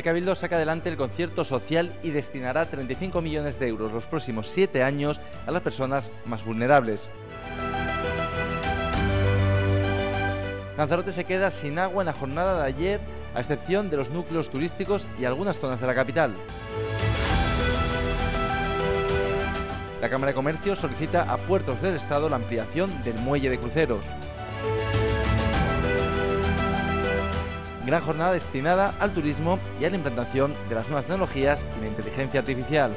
El Cabildo saca adelante el concierto social y destinará 35 millones de euros los próximos siete años a las personas más vulnerables. Lanzarote se queda sin agua en la jornada de ayer, a excepción de los núcleos turísticos y algunas zonas de la capital. La Cámara de Comercio solicita a Puertos del Estado la ampliación del muelle de cruceros. Gran jornada destinada al turismo y a la implantación de las nuevas tecnologías y la inteligencia artificial.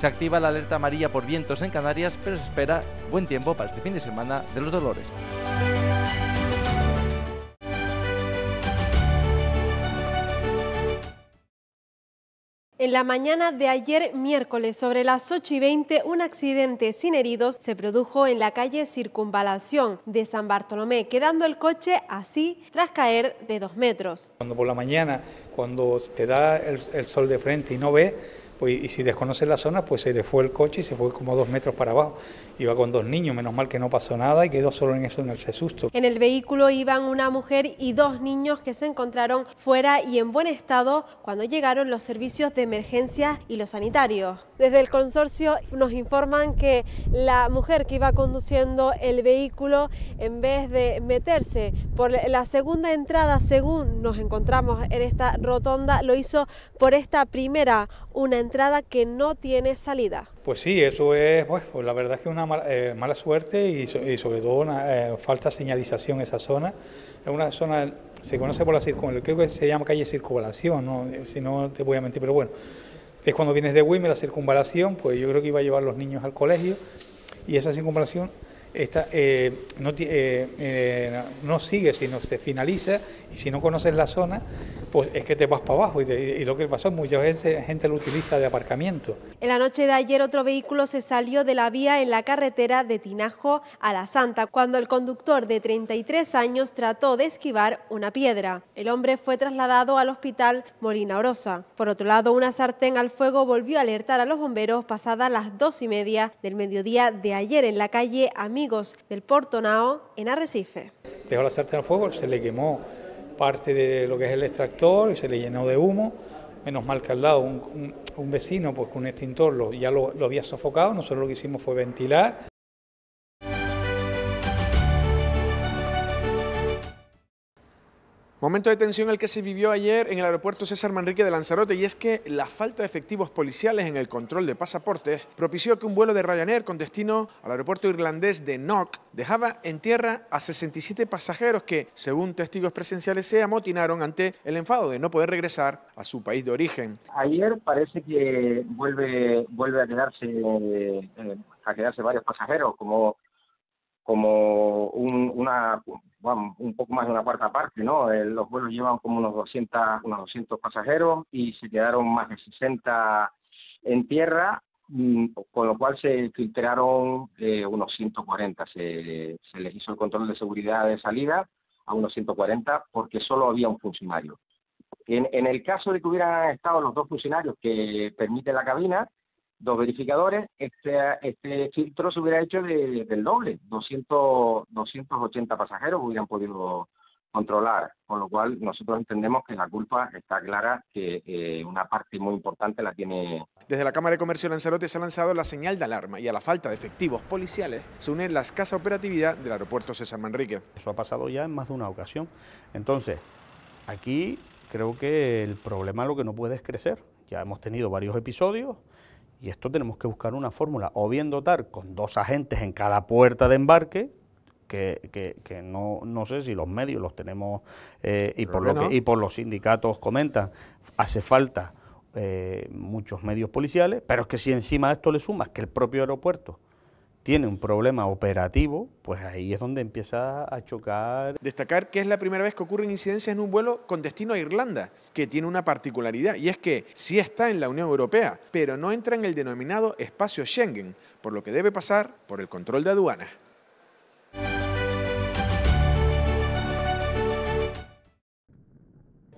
Se activa la alerta amarilla por vientos en Canarias, pero se espera buen tiempo para este fin de semana de los dolores. En la mañana de ayer miércoles, sobre las 8 y 20, un accidente sin heridos se produjo en la calle Circunvalación de San Bartolomé, quedando el coche así tras caer de dos metros. Cuando por la mañana, cuando te da el, el sol de frente y no ve, pues, y si desconoce la zona, pues se le fue el coche y se fue como dos metros para abajo. Iba con dos niños, menos mal que no pasó nada y quedó solo en eso, en el susto. En el vehículo iban una mujer y dos niños que se encontraron fuera y en buen estado cuando llegaron los servicios de emergencia y los sanitarios. Desde el consorcio nos informan que la mujer que iba conduciendo el vehículo, en vez de meterse por la segunda entrada, según nos encontramos en esta rotonda, lo hizo por esta primera, una entrada que no tiene salida. Pues sí, eso es, pues, pues la verdad es que una mala, eh, mala suerte y, y, sobre todo una eh, falta de señalización esa zona. Es una zona, se conoce por la circunvalación, creo que se llama calle circunvalación, ¿no? si no te voy a mentir, pero bueno, es cuando vienes de Wime, la circunvalación, pues yo creo que iba a llevar los niños al colegio y esa circunvalación esta, eh, no, eh, eh, no, sigue, sino se finaliza y si no conoces la zona, pues es que te vas para abajo y, y, lo que pasa muchas veces gente lo utiliza de aparcamiento. En la noche de ayer otro vehículo se salió de la vía en la carretera de Tinajo a La Santa cuando el conductor de 33 años trató de esquivar una piedra. El hombre fue trasladado al hospital Molina Orosa. Por otro lado, una sartén al fuego volvió a alertar a los bomberos pasadas las dos y media del mediodía de ayer en la calle Amigos del Portonao en Arrecife. Dejó la sartén al fuego, se le quemó parte de lo que es el extractor y se le llenó de humo. Menos mal que al lado un, un, un vecino, pues con un extintor lo, ya lo, lo había sofocado. Nosotros lo que hicimos fue ventilar. Momento de tensión el que se vivió ayer en el aeropuerto César Manrique de Lanzarote y es que la falta de efectivos policiales en el control de pasaportes propició que un vuelo de Ryanair con destino al aeropuerto irlandés de Knock dejaba en tierra a 67 pasajeros que, según testigos presenciales, se amotinaron ante el enfado de no poder regresar a su país de origen. Ayer parece que vuelve, vuelve a quedarse eh, a quedarse varios pasajeros como como un, una, bueno, un poco más de una cuarta parte, ¿no? Eh, los vuelos llevan como unos 200, unos 200 pasajeros y se quedaron más de 60 en tierra, mm, con lo cual se filtraron eh, unos 140. Se, se les hizo el control de seguridad de salida a unos 140 porque solo había un funcionario. En, en el caso de que hubieran estado los dos funcionarios que permite la cabina, dos verificadores, este, este filtro se hubiera hecho de, del doble, 200, 280 pasajeros hubieran podido controlar, con lo cual nosotros entendemos que la culpa está clara, que eh, una parte muy importante la tiene. Desde la Cámara de Comercio de Lanzarote se ha lanzado la señal de alarma y a la falta de efectivos policiales se une la escasa operatividad del aeropuerto César Manrique. Eso ha pasado ya en más de una ocasión. Entonces, aquí creo que el problema lo que no puede es crecer. Ya hemos tenido varios episodios y esto tenemos que buscar una fórmula, o bien dotar con dos agentes en cada puerta de embarque, que, que, que no, no, sé si los medios los tenemos eh, y, por lo que, y por los sindicatos comentan, hace falta eh, muchos medios policiales, pero es que si encima de esto le sumas que el propio aeropuerto tiene un problema operativo, pues ahí es donde empieza a chocar. Destacar que es la primera vez que ocurren incidencias en un vuelo con destino a Irlanda, que tiene una particularidad, y es que sí está en la Unión Europea, pero no entra en el denominado espacio Schengen, por lo que debe pasar por el control de aduanas.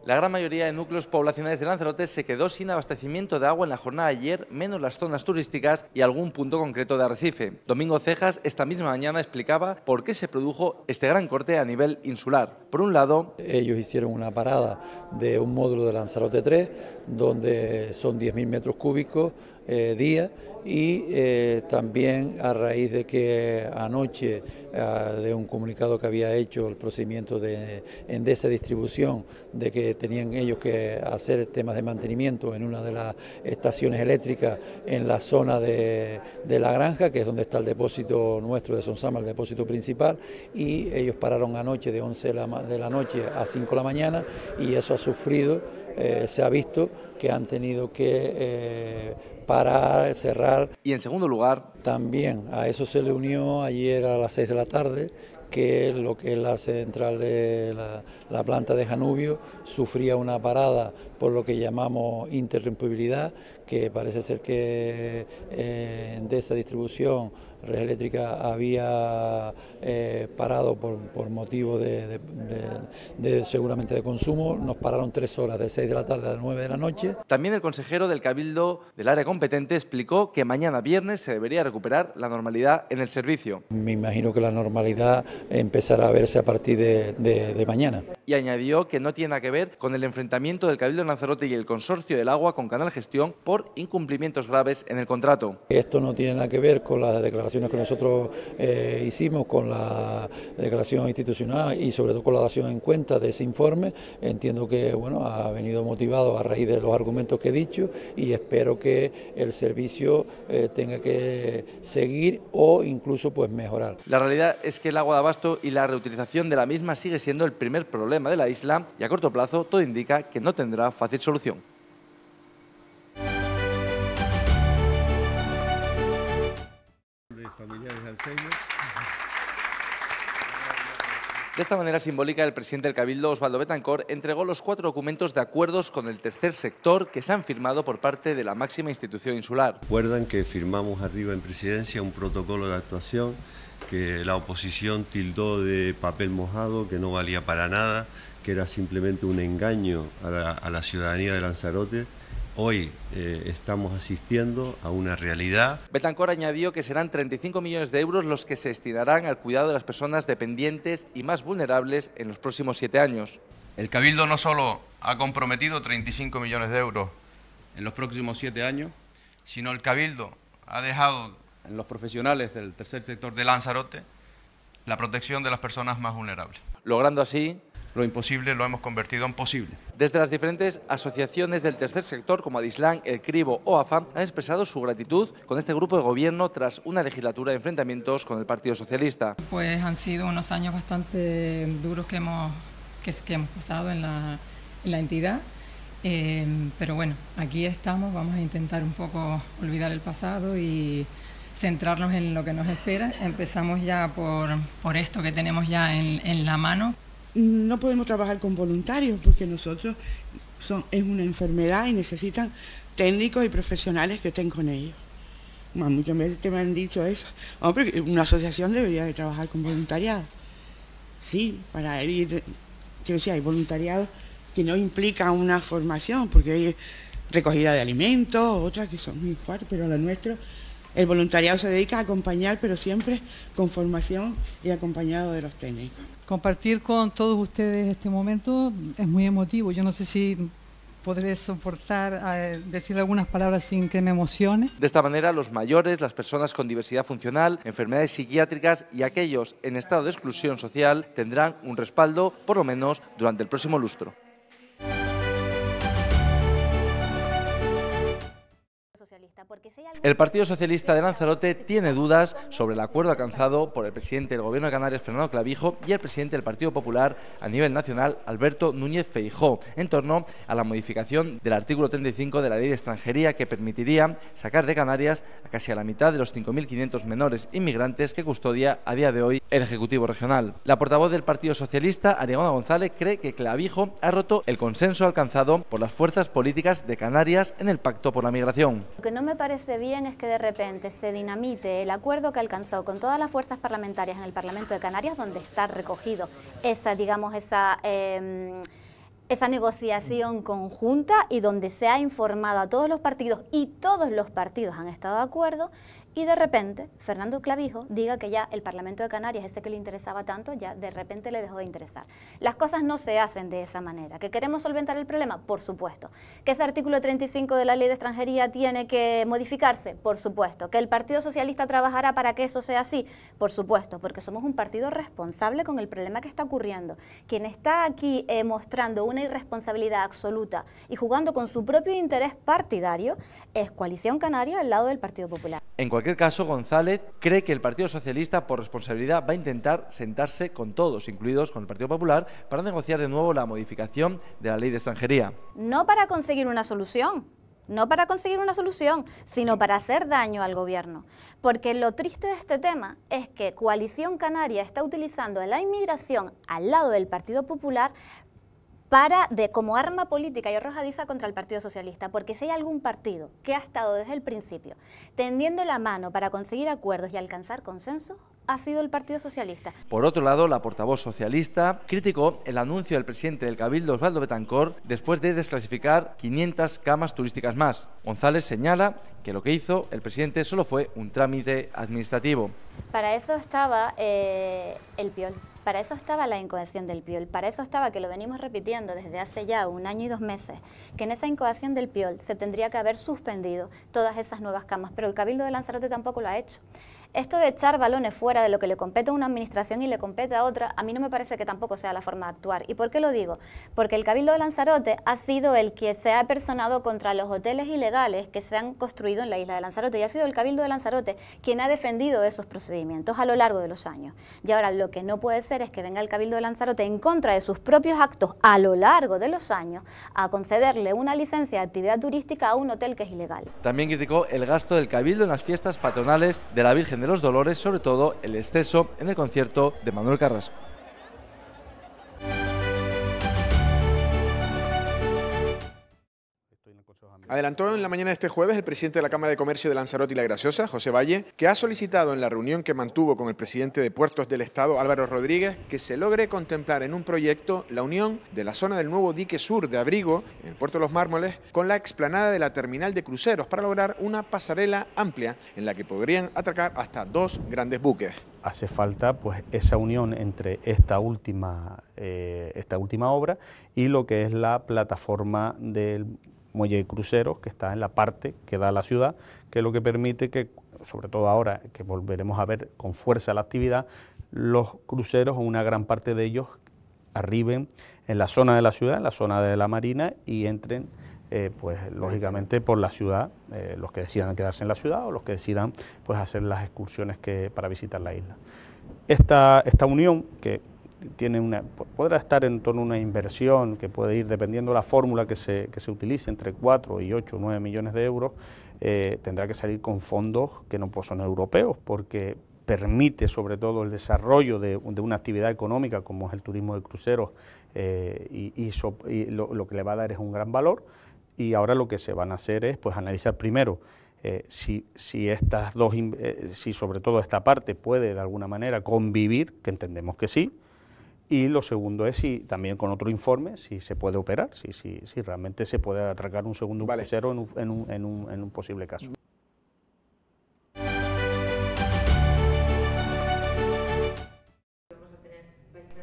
La gran mayoría de núcleos poblacionales de Lanzarote se quedó sin abastecimiento de agua en la jornada de ayer, menos las zonas turísticas y algún punto concreto de Arrecife. Domingo Cejas esta misma mañana explicaba por qué se produjo este gran corte a nivel insular. Por un lado, ellos hicieron una parada de un módulo de Lanzarote 3, donde son 10.000 metros cúbicos eh, día y eh, también a raíz de que anoche ah, de un comunicado que había hecho el procedimiento de Endesa Distribución de que tenían ellos que hacer temas de mantenimiento en una de las estaciones eléctricas en la zona de, la granja, que es donde está el depósito nuestro de Sonsama, el depósito principal, y ellos pararon anoche de 11 de la, noche a 5 de la mañana y eso ha sufrido, eh, se ha visto que han tenido que parar, cerrar. Y en segundo lugar... También a eso se le unió ayer a las 6 de la tarde que lo que es la central de la, planta de Janubio sufría una parada por lo que llamamos interrumpibilidad, que parece ser que eh, de esa distribución Red Eléctrica había eh, parado por, por motivo de, seguramente de consumo, nos pararon tres horas, de 6 de la tarde a 9 de la noche. También el consejero del Cabildo del área competente explicó que mañana viernes se debería recuperar la normalidad en el servicio. Me imagino que la normalidad empezará a verse a partir de, mañana. Y añadió que no tiene nada que ver con el enfrentamiento del Cabildo de Lanzarote y el Consorcio del Agua con Canal Gestión por incumplimientos graves en el contrato. Esto no tiene nada que ver con las declaraciones que nosotros eh, hicimos, con la declaración institucional y sobre todo con la dación en cuenta de ese informe. Entiendo que bueno, ha venido motivado a raíz de los argumentos que he dicho y espero que el servicio eh, tenga que seguir o incluso pues mejorar. La realidad es que el agua de abasto y la reutilización de la misma sigue siendo el primer problema de la isla y a corto plazo todo indica que no tendrá fácil solución. De esta manera simbólica, el presidente del Cabildo, Osvaldo Betancor, entregó los cuatro documentos de acuerdos con el tercer sector que se han firmado por parte de la máxima institución insular. Recuerdan que firmamos arriba en presidencia un protocolo de actuación que la oposición tildó de papel mojado, que no valía para nada, que era simplemente un engaño a la, ciudadanía de Lanzarote. Hoy eh, estamos asistiendo a una realidad. Betancor añadió que serán 35 millones de euros los que se destinarán al cuidado de las personas dependientes y más vulnerables en los próximos siete años. El Cabildo no solo ha comprometido 35 millones de euros en los próximos siete años, sino el Cabildo ha dejado en los profesionales del tercer sector de Lanzarote la protección de las personas más vulnerables. Logrando así lo imposible lo hemos convertido en posible. Desde las diferentes asociaciones del tercer sector como Adislán, El Cribo o AFAM han expresado su gratitud con este grupo de gobierno tras una legislatura de enfrentamientos con el Partido Socialista. Pues han sido unos años bastante duros que hemos, que, hemos pasado en la, en la entidad eh, pero bueno, aquí estamos, vamos a intentar un poco olvidar el pasado y centrarnos en lo que nos espera. Empezamos ya por, por esto que tenemos ya en, en, la mano. No podemos trabajar con voluntarios porque nosotros son, es una enfermedad y necesitan técnicos y profesionales que estén con ellos. muchas veces te me han dicho eso. Una asociación debería de trabajar con voluntariado. Sí, para ir, quiero decir, hay voluntariado que no implica una formación, porque hay recogida de alimentos, otras que son muy fuertes, pero lo nuestro, el voluntariado se dedica a acompañar, pero siempre con formación y acompañado de los técnicos. Compartir con todos ustedes este momento es muy emotivo. Yo no sé si podré soportar eh, decir algunas palabras sin que me emocione. De esta manera, los mayores, las personas con diversidad funcional, enfermedades psiquiátricas y aquellos en estado de exclusión social tendrán un respaldo, por lo menos durante el próximo lustro. El Partido Socialista de Lanzarote tiene dudas sobre el acuerdo alcanzado por el presidente del Gobierno de Canarias, Fernando Clavijo, y el presidente del Partido Popular a nivel nacional, Alberto Núñez Feijó, en torno a la modificación del artículo 35 de la Ley de Extranjería que permitiría sacar de Canarias a casi a la mitad de los 5.500 menores inmigrantes que custodia a día de hoy el Ejecutivo Regional. La portavoz del Partido Socialista, Ariagona González, cree que Clavijo ha roto el consenso alcanzado por las fuerzas políticas de Canarias en el Pacto por la Migración. Lo que no me parece bien es que de repente se dinamite el acuerdo que alcanzó con todas las fuerzas parlamentarias en el Parlamento de Canarias, donde está recogido esa, digamos, esa... Em, esa negociación conjunta y donde se ha informado a todos los partidos y todos los partidos han estado de acuerdo y de repente Fernando Clavijo diga que ya el Parlamento de Canarias, ese que le interesaba tanto, ya de repente le dejó de interesar. Las cosas no se hacen de esa manera. ¿Que queremos solventar el problema? Por supuesto. ¿Que ese artículo 35 de la Ley de Extranjería tiene que modificarse? Por supuesto. ¿Que el Partido Socialista trabajará para que eso sea así? Por supuesto, porque somos un partido responsable con el problema que está ocurriendo. Quien está aquí eh, mostrando una irresponsabilidad absoluta y jugando con su propio interés partidario es Coalición Canaria al lado del Partido Popular. Caso, González cree que el Partido Socialista, por responsabilidad, va a intentar sentarse con todos, incluidos con el Partido Popular, para negociar de nuevo la modificación de la ley de extranjería. No para conseguir una solución, no para conseguir una solución, sino para hacer daño al gobierno. Porque lo triste de este tema es que Coalición Canaria está utilizando la inmigración al lado del Partido Popular para de como arma política y arrojadiza contra el Partido Socialista, porque si hay algún partido que ha estado desde el principio tendiendo la mano para conseguir acuerdos y alcanzar consenso, ha sido el Partido Socialista. Por otro lado, la portavoz socialista criticó el anuncio del presidente del Cabildo, Osvaldo Betancor, después de desclasificar 500 camas turísticas más. González señala que lo que hizo el presidente solo fue un trámite administrativo. Para eso estaba eh, el PIOL. Para eso estaba la incoación del PIOL, para eso estaba, que lo venimos repitiendo desde hace ya un año y dos meses, que en esa incoación del PIOL se tendría que haber suspendido todas esas nuevas camas, pero el Cabildo de Lanzarote tampoco lo ha hecho. Esto de echar balones fuera de lo que le compete a una administración y le compete a otra, a mí no me parece que tampoco sea la forma de actuar. ¿Y por qué lo digo? Porque el Cabildo de Lanzarote ha sido el que se ha personado contra los hoteles ilegales que se han construido en la isla de Lanzarote y ha sido el Cabildo de Lanzarote quien ha defendido esos procedimientos a lo largo de los años. Y ahora lo que no puede es que venga el Cabildo de Lanzarote en contra de sus propios actos a lo largo de los años a concederle una licencia de actividad turística a un hotel que es ilegal. También criticó el gasto del Cabildo en las fiestas patronales de la Virgen de los Dolores, sobre todo el exceso en el concierto de Manuel Carrasco. Adelantó en la mañana de este jueves el presidente de la Cámara de Comercio de Lanzarote y La Graciosa, José Valle, que ha solicitado en la reunión que mantuvo con el presidente de Puertos del Estado, Álvaro Rodríguez, que se logre contemplar en un proyecto la unión de la zona del nuevo dique sur de Abrigo, en el Puerto de los Mármoles, con la explanada de la terminal de cruceros para lograr una pasarela amplia en la que podrían atracar hasta dos grandes buques. Hace falta pues esa unión entre esta última, eh, esta última obra y lo que es la plataforma del muelle cruceros que está en la parte que da a la ciudad, que es lo que permite que, sobre todo ahora que volveremos a ver con fuerza la actividad, los cruceros o una gran parte de ellos arriben en la zona de la ciudad, en la zona de la marina y entren eh, pues lógicamente por la ciudad, eh, los que decidan quedarse en la ciudad o los que decidan pues hacer las excursiones que, para visitar la isla. Esta, esta unión, que tiene una, podrá estar en torno a una inversión que puede ir, dependiendo de la fórmula que se, que se utilice, entre 4 y 8 o 9 millones de euros, eh, tendrá que salir con fondos que no pues, son europeos, porque permite sobre todo el desarrollo de, una actividad económica como es el turismo de cruceros eh, y, lo, que le va a dar es un gran valor. Y ahora lo que se van a hacer es pues analizar primero eh, si, si, estas dos, si sobre todo esta parte puede de alguna manera convivir, que entendemos que sí, y lo segundo es si también con otro informe si se puede operar, si, si, si realmente se puede atracar un segundo crucero en un, en, un, en, un, en un posible caso.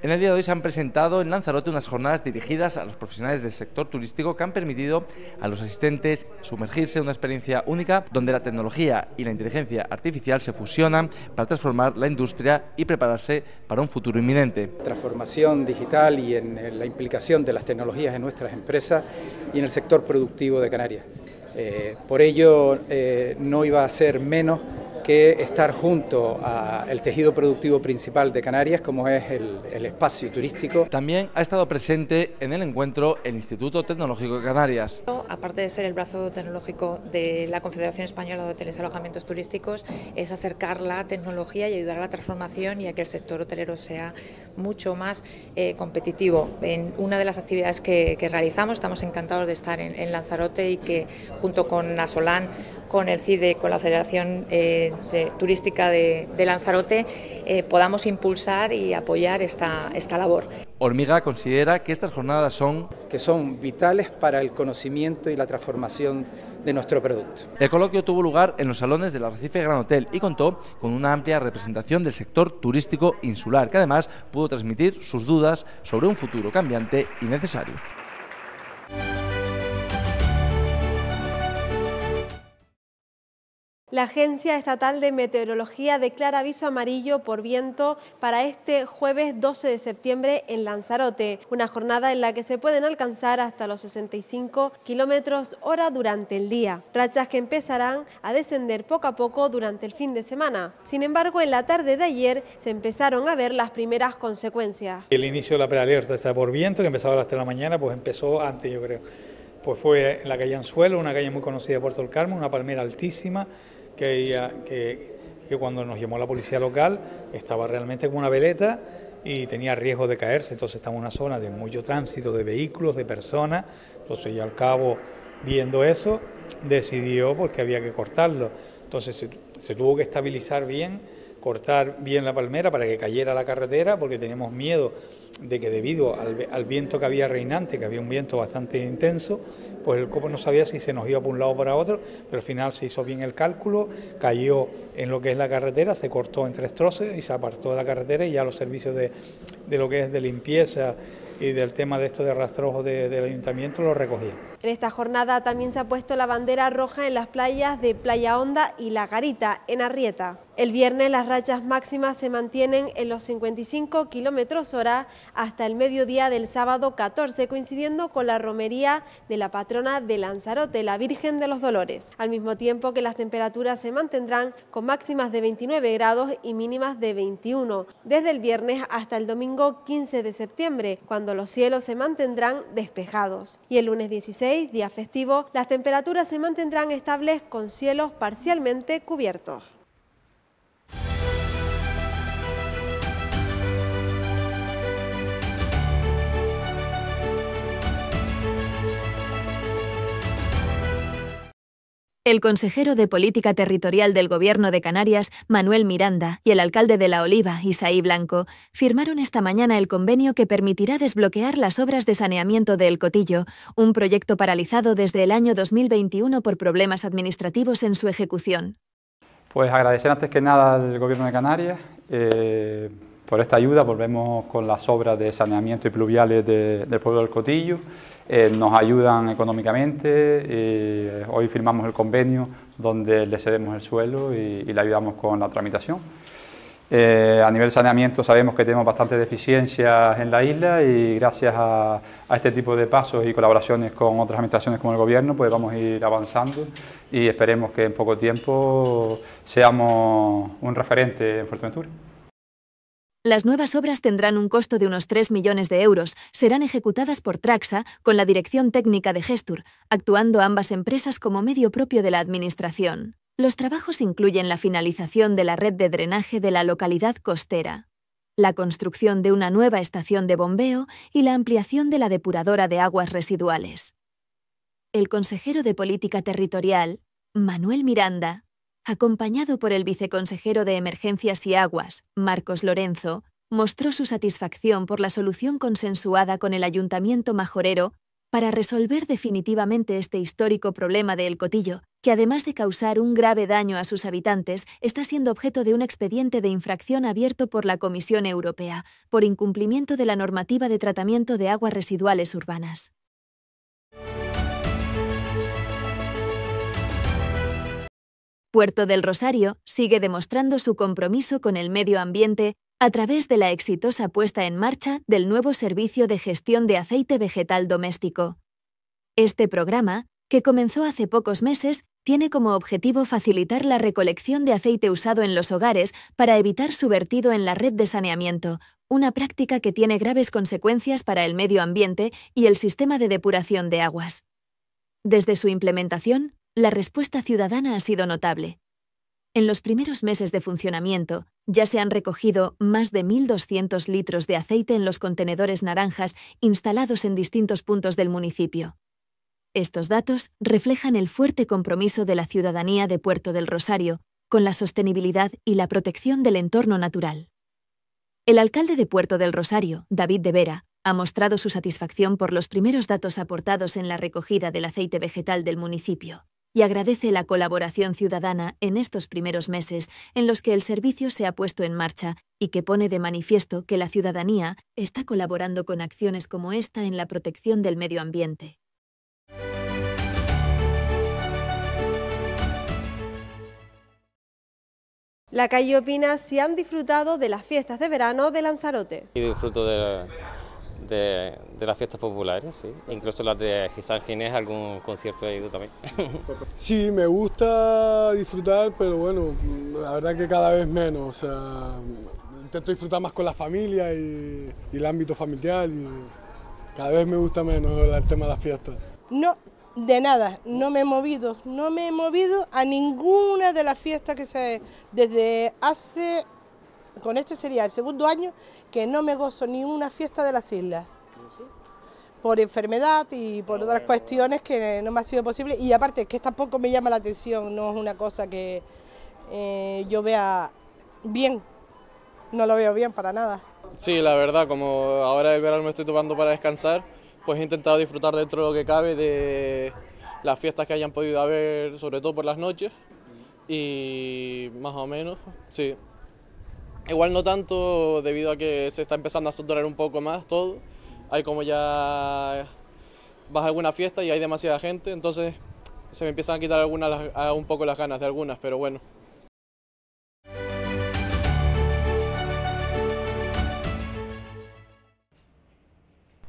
En el día de hoy se han presentado en Lanzarote unas jornadas dirigidas a los profesionales del sector turístico que han permitido a los asistentes sumergirse en una experiencia única donde la tecnología y la inteligencia artificial se fusionan para transformar la industria y prepararse para un futuro inminente. Transformación digital y en la implicación de las tecnologías en nuestras empresas y en el sector productivo de Canarias. Eh, por ello eh, no iba a ser menos que estar junto al tejido productivo principal de Canarias, como es el, espacio turístico. También ha estado presente en el encuentro el Instituto Tecnológico de Canarias. Aparte de ser el brazo tecnológico de la Confederación Española de Hoteles y Alojamientos Turísticos, es acercar la tecnología y ayudar a la transformación y a que el sector hotelero sea mucho más eh, competitivo. En una de las actividades que, realizamos, estamos encantados de estar en, Lanzarote y que junto con Nasolán, con el CIDE, con la Federación eh, turística de, Lanzarote eh, podamos impulsar y apoyar esta, esta labor. Hormiga considera que estas jornadas son... que son vitales para el conocimiento y la transformación de nuestro producto. El coloquio tuvo lugar en los salones del Arrecife Gran Hotel y contó con una amplia representación del sector turístico insular, que además pudo transmitir sus dudas sobre un futuro cambiante y necesario. La Agencia Estatal de Meteorología declara aviso amarillo por viento para este jueves 12 de septiembre en Lanzarote, una jornada en la que se pueden alcanzar hasta los 65 kilómetros hora durante el día, rachas que empezarán a descender poco a poco durante el fin de semana. Sin embargo, en la tarde de ayer se empezaron a ver las primeras consecuencias. El inicio de la prealerta está por viento, que empezaba a las 3 de la mañana, pues empezó antes, yo creo. Pues fue en la calle Anzuelo, una calle muy conocida de Puerto del Carmen, una palmera altísima, que, que, que cuando nos llamó la policía local estaba realmente como una veleta y tenía riesgo de caerse, entonces estaba en una zona de mucho tránsito de vehículos, de personas, entonces ya al cabo viendo eso decidió porque había que cortarlo, entonces se tuvo que estabilizar bien, cortar bien la palmera para que cayera la carretera porque teníamos miedo de que debido al, viento que había reinante, que había un viento bastante intenso, pues el copo no sabía si se nos iba por un lado o para otro, pero al final se hizo bien el cálculo, cayó en lo que es la carretera, se cortó en tres trozos y se apartó de la carretera y ya los servicios de, de lo que es de limpieza y del tema de esto de rastrojo de, del ayuntamiento lo recogían. En esta jornada también se ha puesto la bandera roja en las playas de Playa Honda y La Garita, en Arrieta. El viernes las rachas máximas se mantienen en los 55 kilómetros hora hasta el mediodía del sábado 14, coincidiendo con la romería de la patrona de Lanzarote, la Virgen de los Dolores, al mismo tiempo que las temperaturas se mantendrán con máximas de 29 grados y mínimas de 21, desde el viernes hasta el domingo 15 de septiembre, cuando los cielos se mantendrán despejados. Y el lunes 16, día festivo, las temperaturas se mantendrán estables con cielos parcialmente cubiertos. El consejero de Política Territorial del Gobierno de Canarias, Manuel Miranda, y el alcalde de La Oliva, Isaí Blanco, firmaron esta mañana el convenio que permitirá desbloquear las obras de saneamiento de El Cotillo, un proyecto paralizado desde el año 2021 por problemas administrativos en su ejecución. Pues agradecer antes que nada al Gobierno de Canarias eh, por esta ayuda. Volvemos con las obras de saneamiento y pluviales de, del pueblo del Cotillo. Eh, nos ayudan económicamente. Eh, hoy firmamos el convenio donde le cedemos el suelo y, y le ayudamos con la tramitación. Eh, a nivel saneamiento sabemos que tenemos bastantes deficiencias en la isla y gracias a, a, este tipo de pasos y colaboraciones con otras administraciones como el Gobierno, pues vamos a ir avanzando y esperemos que en poco tiempo seamos un referente en Fuerteventura. Las nuevas obras tendrán un costo de unos 3 millones de euros. Serán ejecutadas por Traxa con la dirección técnica de Gestur, actuando ambas empresas como medio propio de la Administración. Los trabajos incluyen la finalización de la red de drenaje de la localidad costera, la construcción de una nueva estación de bombeo y la ampliación de la depuradora de aguas residuales. El consejero de Política Territorial, Manuel Miranda, acompañado por el viceconsejero de Emergencias y Aguas, Marcos Lorenzo, mostró su satisfacción por la solución consensuada con el Ayuntamiento Majorero para resolver definitivamente este histórico problema de El Cotillo, que además de causar un grave daño a sus habitantes, está siendo objeto de un expediente de infracción abierto por la Comisión Europea por incumplimiento de la normativa de tratamiento de aguas residuales urbanas. Puerto del Rosario sigue demostrando su compromiso con el medio ambiente a través de la exitosa puesta en marcha del nuevo servicio de gestión de aceite vegetal doméstico. Este programa, que comenzó hace pocos meses, tiene como objetivo facilitar la recolección de aceite usado en los hogares para evitar su vertido en la red de saneamiento, una práctica que tiene graves consecuencias para el medio ambiente y el sistema de depuración de aguas. Desde su implementación, la respuesta ciudadana ha sido notable. En los primeros meses de funcionamiento, ya se han recogido más de 1.200 litros de aceite en los contenedores naranjas instalados en distintos puntos del municipio. Estos datos reflejan el fuerte compromiso de la ciudadanía de Puerto del Rosario con la sostenibilidad y la protección del entorno natural. El alcalde de Puerto del Rosario, David de Vera, ha mostrado su satisfacción por los primeros datos aportados en la recogida del aceite vegetal del municipio y agradece la colaboración ciudadana en estos primeros meses en los que el servicio se ha puesto en marcha y que pone de manifiesto que la ciudadanía está colaborando con acciones como esta en la protección del medio ambiente. La calle opina si han disfrutado de las fiestas de verano de Lanzarote. Y disfruto de, de, las fiestas populares, sí. incluso las de Gisán Ginés, algún concierto he ido también. Sí, me gusta disfrutar, pero bueno, la verdad que cada vez menos. O sea, intento disfrutar más con la familia y, y el ámbito familiar y cada vez me gusta menos el tema de las fiestas. No, de nada, no me he movido, no me he movido a ninguna de las fiestas que se desde hace con este sería el segundo año que no me gozo ni una fiesta de las islas. Por enfermedad y por otras cuestiones que no me ha sido posible. Y aparte, que tampoco me llama la atención, no es una cosa que eh, yo vea bien. No lo veo bien para nada. Sí, la verdad, como ahora el verano me estoy tomando para descansar, pues he intentado disfrutar dentro de lo que cabe de las fiestas que hayan podido haber, sobre todo por las noches. Y más o menos, sí, Igual no tanto debido a que se está empezando a saturar un poco más todo. Hay como ya vas a alguna fiesta y hay demasiada gente, entonces se me empiezan a quitar algunas, un poco las ganas de algunas, pero bueno.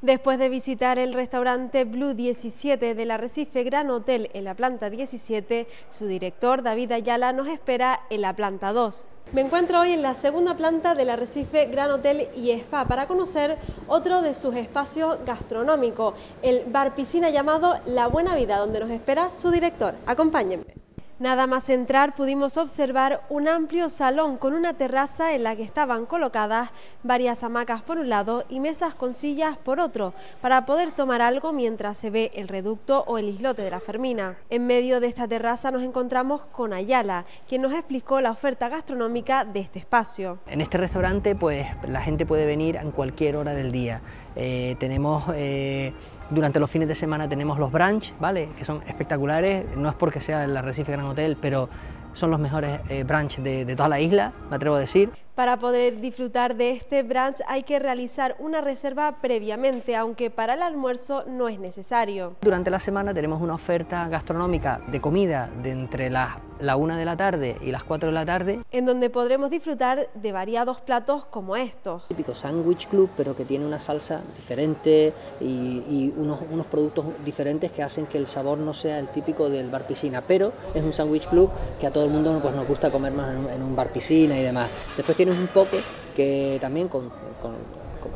Después de visitar el restaurante Blue 17 del Arrecife Gran Hotel en la planta 17, su director David Ayala nos espera en la planta 2. Me encuentro hoy en la segunda planta del Arrecife Gran Hotel y Spa para conocer otro de sus espacios gastronómicos, el bar piscina llamado La Buena Vida, donde nos espera su director. Acompáñenme. Nada más entrar pudimos observar un amplio salón con una terraza en la que estaban colocadas varias hamacas por un lado y mesas con sillas por otro, para poder tomar algo mientras se ve el reducto o el islote de la Fermina. En medio de esta terraza nos encontramos con Ayala, quien nos explicó la oferta gastronómica de este espacio. En este restaurante pues la gente puede venir en cualquier hora del día. Eh, tenemos... Eh, durante los fines de semana tenemos los brunch, ¿vale? Que son espectaculares, no es porque sea el Arrecife Gran Hotel, pero son los mejores eh, brunch de, de toda la isla, me atrevo a decir. Para poder disfrutar de este brunch hay que realizar una reserva previamente, aunque para el almuerzo no es necesario. Durante la semana tenemos una oferta gastronómica de comida de entre las la 1 de la tarde y las 4 de la tarde. En donde podremos disfrutar de variados platos como estos. Típico sándwich club, pero que tiene una salsa diferente y, unos, unos, productos diferentes que hacen que el sabor no sea el típico del bar piscina, pero es un sándwich club que a todo el mundo pues, nos gusta comer más en un, en un bar piscina y demás. Después tiene un poke que también con,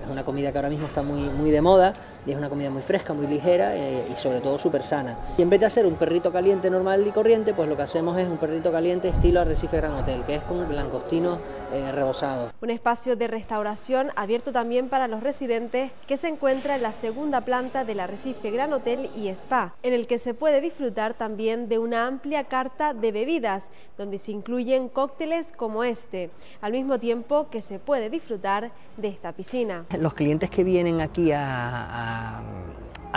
es una comida que ahora mismo está muy, muy de moda y es una comida muy fresca, muy ligera eh, y sobre todo súper sana. Y en vez de hacer un perrito caliente normal y corriente, pues lo que hacemos es un perrito caliente estilo Arrecife Gran Hotel, que es con langostinos eh, rebosados. Un espacio de restauración abierto también para los residentes que se encuentra en la segunda planta del Arrecife Gran Hotel y Spa, en el que se puede disfrutar también de una amplia carta de bebidas, donde se incluyen cócteles como este, al mismo tiempo que se puede disfrutar de esta piscina. Los clientes que vienen aquí a a,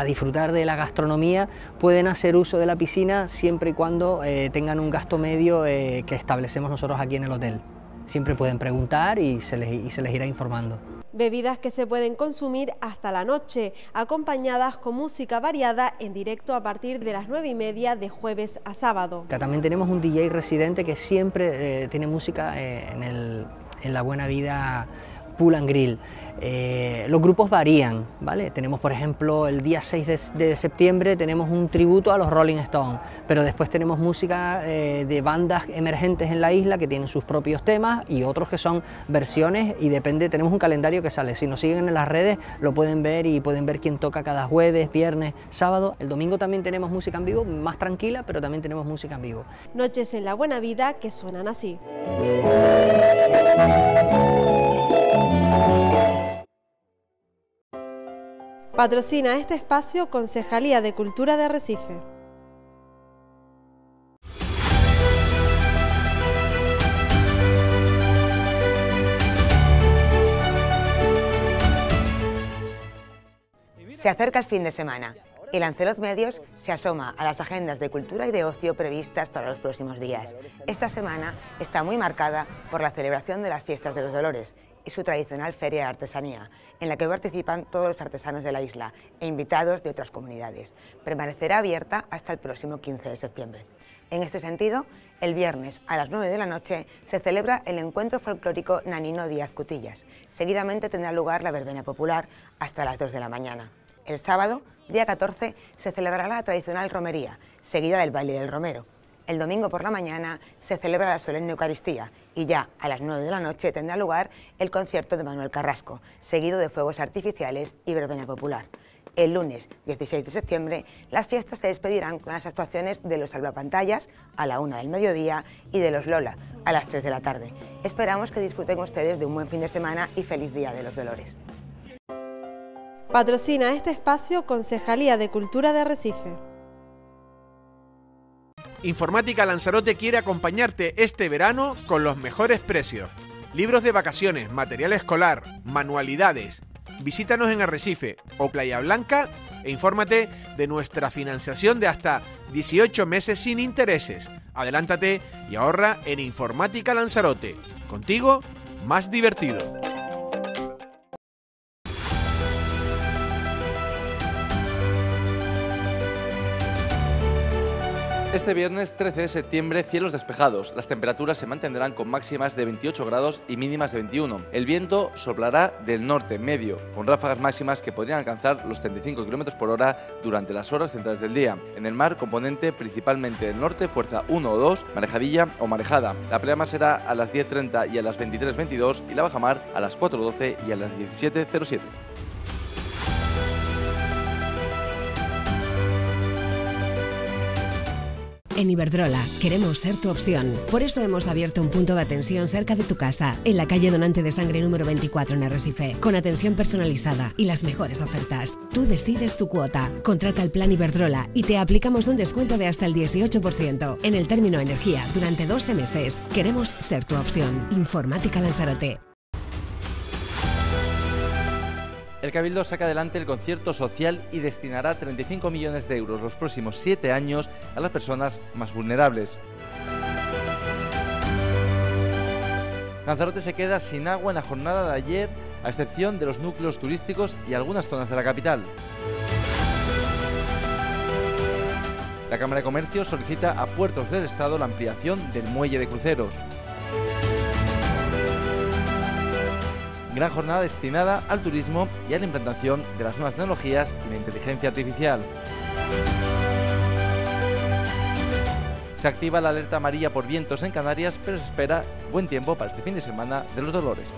disfrutar de la gastronomía pueden hacer uso de la piscina siempre y cuando eh, tengan un gasto medio eh, que establecemos nosotros aquí en el hotel. Siempre pueden preguntar y se, les, y se les irá informando. Bebidas que se pueden consumir hasta la noche, acompañadas con música variada en directo a partir de las 9 y media de jueves a sábado. También tenemos un DJ residente que siempre eh, tiene música en, el, en La Buena Vida Pool and Grill. Eh, los grupos varían, ¿vale? Tenemos, por ejemplo, el día 6 de, septiembre tenemos un tributo a los Rolling Stones, pero después tenemos música eh, de bandas emergentes en la isla que tienen sus propios temas y otros que son versiones y depende, tenemos un calendario que sale. Si nos siguen en las redes lo pueden ver y pueden ver quién toca cada jueves, viernes, sábado. El domingo también tenemos música en vivo, más tranquila, pero también tenemos música en vivo. Noches en la buena vida que suenan así. Patrocina este espacio Concejalía de Cultura de Recife. Se acerca el fin de semana y Lancelot Medios se asoma a las agendas de cultura y de ocio previstas para los próximos días. Esta semana está muy marcada por la celebración de las Fiestas de los Dolores y su tradicional Feria de Artesanía, en la que participan todos los artesanos de la isla e invitados de otras comunidades. Permanecerá abierta hasta el próximo 15 de septiembre. En este sentido, el viernes a las 9 de la noche se celebra el encuentro folclórico Nanino Díaz Cutillas. Seguidamente tendrá lugar la verbena popular hasta las 2 de la mañana. El sábado, día 14, se celebrará la tradicional romería, seguida del baile del romero. El domingo por la mañana se celebra la solemne Eucaristía y ya a las 9 de la noche tendrá lugar el concierto de Manuel Carrasco, seguido de fuegos artificiales y verbena popular. El lunes 16 de septiembre las fiestas se despedirán con las actuaciones de los salvapantallas a la 1 del mediodía y de los Lola a las 3 de la tarde. Esperamos que disfruten ustedes de un buen fin de semana y feliz Día de los Dolores. Patrocina este espacio Concejalía de Cultura de Recife. Informática Lanzarote quiere acompañarte este verano con los mejores precios. Libros de vacaciones, material escolar, manualidades. Visítanos en Arrecife o Playa Blanca e infórmate de nuestra financiación de hasta 18 meses sin intereses. Adelántate y ahorra en Informática Lanzarote. Contigo, más divertido. Este viernes 13 de septiembre, cielos despejados. Las temperaturas se mantendrán con máximas de 28 grados y mínimas de 21. El viento soplará del norte medio, con ráfagas máximas que podrían alcanzar los 35 km por hora durante las horas centrales del día. En el mar, componente principalmente del norte, fuerza 1 o 2, marejadilla o marejada. La pleamar será a las 10.30 y a las 23.22 y la bajamar a las 4.12 y a las 17.07. En Iberdrola queremos ser tu opción. Por eso hemos abierto un punto de atención cerca de tu casa, en la calle Donante de Sangre número 24 en Arrecife, con atención personalizada y las mejores ofertas. Tú decides tu cuota. Contrata el plan Iberdrola y te aplicamos un descuento de hasta el 18% en el término energía durante 12 meses. Queremos ser tu opción. Informática Lanzarote. El Cabildo saca adelante el concierto social y destinará 35 millones de euros los próximos siete años a las personas más vulnerables. Lanzarote se queda sin agua en la jornada de ayer, a excepción de los núcleos turísticos y algunas zonas de la capital. La Cámara de Comercio solicita a Puertos del Estado la ampliación del muelle de cruceros. Gran jornada destinada al turismo y a la implantación de las nuevas tecnologías y la inteligencia artificial. Se activa la alerta amarilla por vientos en Canarias, pero se espera buen tiempo para este fin de semana de los Dolores.